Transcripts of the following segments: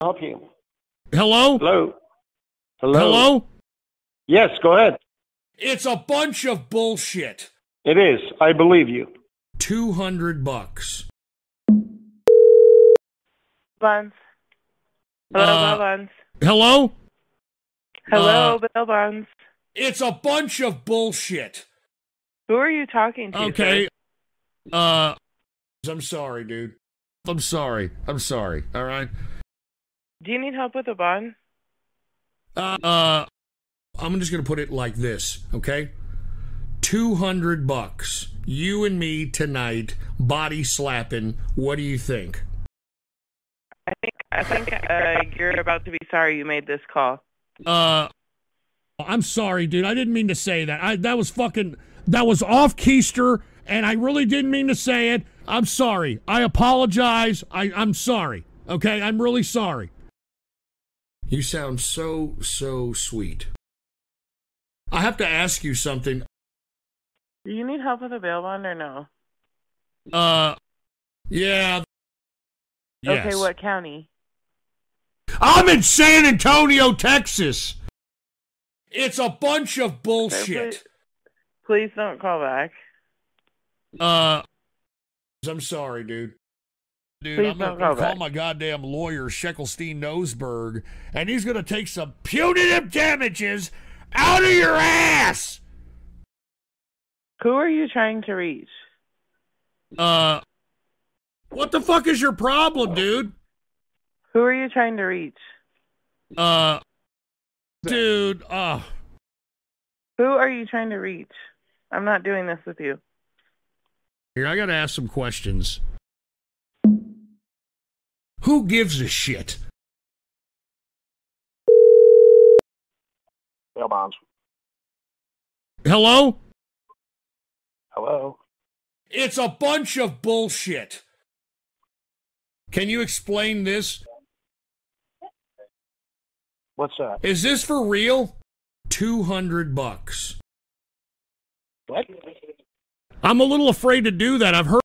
help you? Hello? Hello? Hello? Hello? Yes, go ahead. It's a bunch of bullshit. It is. I believe you. 200 bucks. Buns. Hello, Uh, Bell Buns. Hello? Hello, uh, Bell Buns. It's a bunch of bullshit. Who are you talking to? Okay. sir? Uh I'm sorry, dude. I'm sorry. I'm sorry. All right. Do you need help with a bun? Uh, uh I'm just going to put it like this, okay? 200 bucks. You and me tonight, body slapping. What do you think? I think I think uh, you're about to be sorry you made this call. Uh I'm sorry, dude. I didn't mean to say that. I that was fucking that was off keister and I really didn't mean to say it. I'm sorry. I apologize. I I'm sorry. Okay? I'm really sorry. You sound so so sweet. I have to ask you something. Do you need help with a bail bond or no? Uh yeah. Yes. Okay, what county? I'm in San Antonio, Texas. It's a bunch of bullshit. Please, please don't call back. Uh, I'm sorry, dude. Dude, Please I'm gonna call call my goddamn lawyer, Sheckelstein Nosberg, and he's gonna take some punitive damages out of your ass. Who are you trying to reach? Uh, what the fuck is your problem, dude? Who are you trying to reach? Uh, dude, uh, Who are you trying to reach? I'm not doing this with you. here, I gotta ask some questions. Who gives a shit? Bail bonds. Hello? Hello? It's a bunch of bullshit. Can you explain this? What's that? Is this for real? 200 bucks. What? I'm a little afraid to do that. I've heard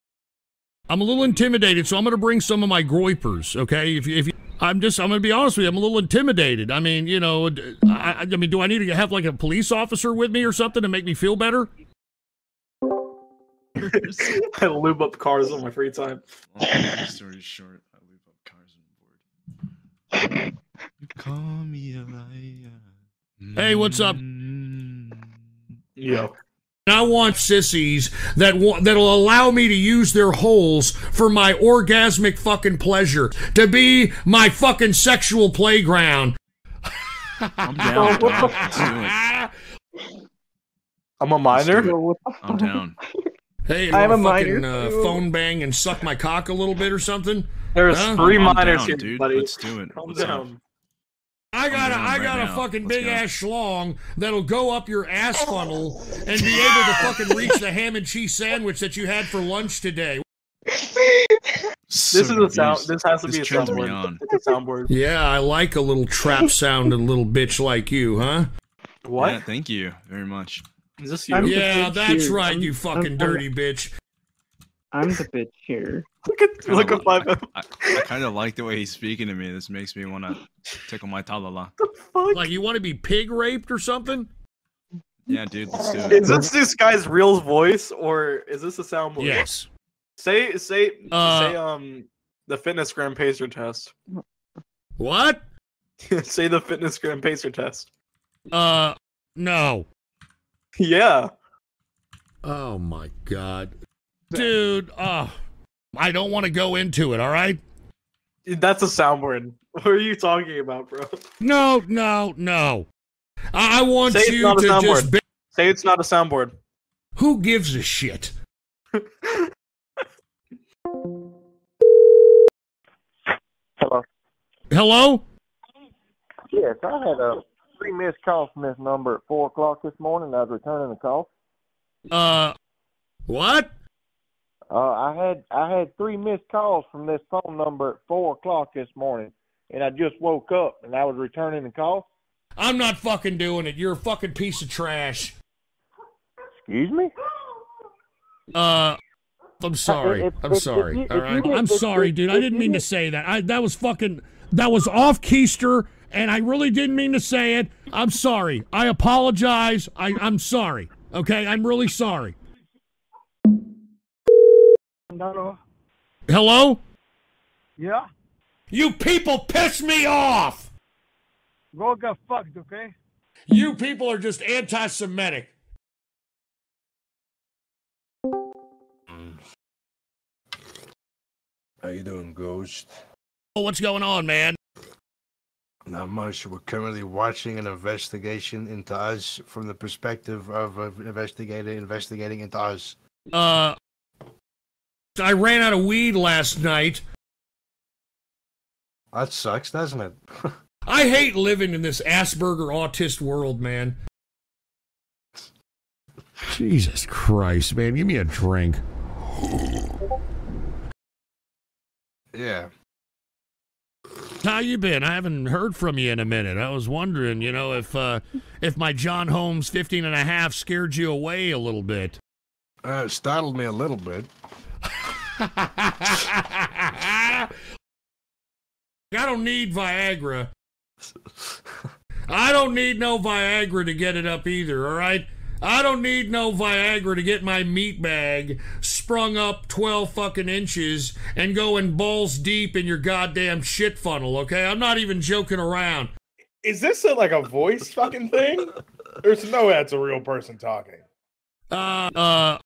I'm a little intimidated, so I'm going to bring some of my groypers, okay? If you, if you, I'm just I'm going to be honest with you, I'm a little intimidated. I mean, you know, I, I mean, do I need to have like a police officer with me or something to make me feel better? I lube up cars on my free time. Long story short, I lube up cars on board. Call me a liar. Hey, what's up? Mm. Yo. And I want sissies that wa- that'll allow me to use their holes for my orgasmic fucking pleasure, to be my fucking sexual playground. I'm down. dog. Let's do it. I'm a minor. I'm down. Hey, I'm I'm a fucking minor, uh, too. phone bang and suck my cock a little bit or something. There's Huh? three I'm minors down, here, dude. buddy. Let's do it. Calm What's up? down. I got a, down I right got a fucking Let's big go. ass schlong that'll go up your ass funnel and be able to fucking reach the ham and cheese sandwich that you had for lunch today. So This is a sound. This has to This be a turns me soundboard. on. It's a soundboard. Yeah, I like a little trap sounding little bitch like you, huh? What? Yeah, thank you very much. Is this you? I'm- Yeah, that's right, you fucking I'm- dirty bitch. I'm the bitch here. Look at Kinda look at five. I, I kind of like the way he's speaking to me. This makes me want to tickle my talala. Fuck. Like you want to be pig raped or something? Yeah, dude, let's do it. Is this this guy's real voice or is this a soundboard? Yes. Say say Uh, say um the fitness gram pacer test. What? say the fitness gram pacer test. Uh, no. Yeah. Oh my god, dude. Oh, I don't want to go into it. All right. That's a soundboard. What are you talking about, bro? No, no, no. I, want Say you to just. Be- Say it's not a soundboard. Who gives a shit? Hello? Hello? Yes, I had a three missed calls from this number at 4 o'clock this morning. I was returning the call. Uh, what? Uh, I had I had three missed calls from this phone number at 4 o'clock this morning, and I just woke up and I was returning the call. I'm not fucking doing it. You're a fucking piece of trash. Excuse me? Uh, I'm sorry. if- I'm if- sorry. if you right. did- I'm sorry, dude. I didn't mean to say that. I that was fucking that was off keister, and I really didn't mean to say it. I'm sorry. I apologize. I, I'm sorry. Okay, I'm really sorry. Hello. Hello? Yeah. You people piss me off. Go get fucked, okay? You people are just anti-Semitic. How you doing, Ghost? Oh, what's going on, man? Not much. We're currently watching an investigation into us from the perspective of an investigator investigating into us. Uh, I ran out of weed last night. That sucks, doesn't it? I hate living in this Asperger autist world, man. Jesus Christ, man. Give me a drink. yeah. How you been? I haven't heard from you in a minute. I was wondering, you know, if uh if my John Holmes 15 and a half scared you away a little bit. Uh, it startled me a little bit. I don't need Viagra. I don't need no Viagra to get it up either, all right? I don't need no Viagra to get my meat bag sprung up 12 fucking inches and going balls deep in your goddamn shit funnel, okay? I'm not even joking around. Is this a, like a voice fucking thing? There's no way that's a real person talking. Uh, uh,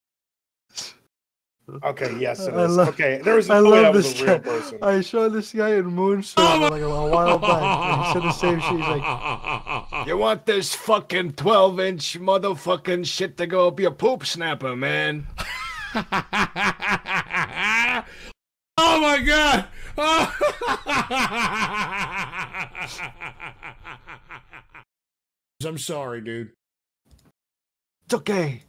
Okay, yes, it I is. love- okay, there was I no love was this a real guy. person. I saw this guy in Moonstone like a while back. and He said the same shit. He's like, "You want this fucking twelve-inch motherfucking shit to go up your poop snapper, man?" oh my god! I'm sorry, dude. It's okay.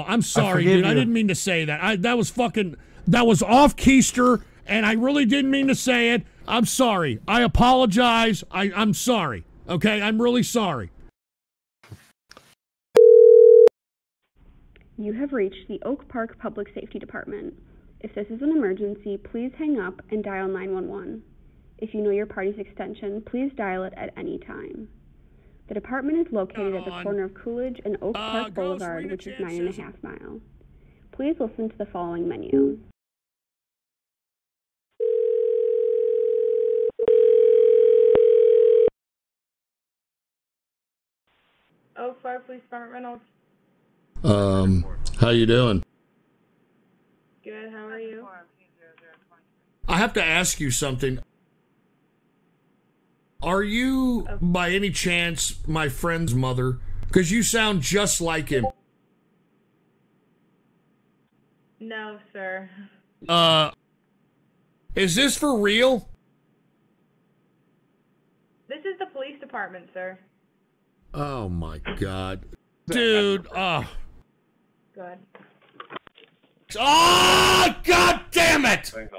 I'm sorry, forgive dude. I didn't mean to say that. I that was fucking that was off keister, and I really didn't mean to say it. I'm sorry. I apologize. I I'm sorry. Okay, I'm really sorry. You have reached the Oak Park Public Safety Department. If this is an emergency, please hang up and dial 911. If you know your party's extension, please dial it at any time. The department is located at the corner of Coolidge and Oak Uh, Park girls, Boulevard, which is nine and a half and a Chances. half mile. Please listen to the following menu. Oh, Fire Police Department Reynolds. Um, how you doing? Good, how are you? I have to ask you something. Are you, by any chance, my friend's mother? Because you sound just like him. No, sir. Uh, is this for real? This is the police department, sir. Oh my god, dude! Oh, Good. oh god damn it! Thanks,